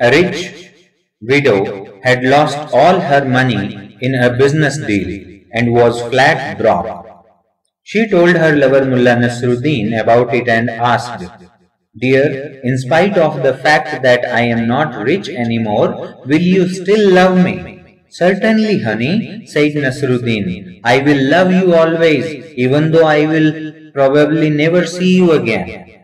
A rich widow had lost all her money in a business deal and was flat broke. She told her lover Mullah Nasruddin about it and asked, Dear, in spite of the fact that I am not rich anymore, will you still love me? Certainly, honey, said Nasruddin. I will love you always, even though I will probably never see you again.